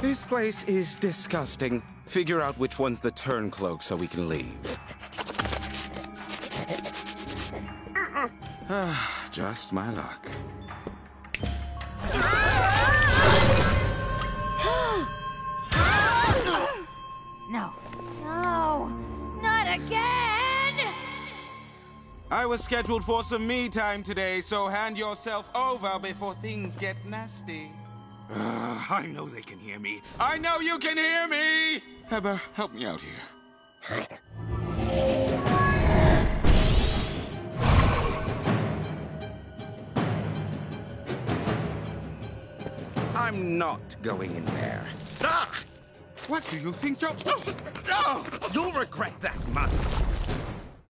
This place is disgusting. Figure out which one's the turncloak so we can leave. Ah, Just my luck. No. No. Not again! I was scheduled for some me time today, so hand yourself over before things get nasty. I know they can hear me. I know you can hear me! Heber, help me out here. I'm not going in there. Ah! What do you think you're... Oh, you'll regret that, Mutt.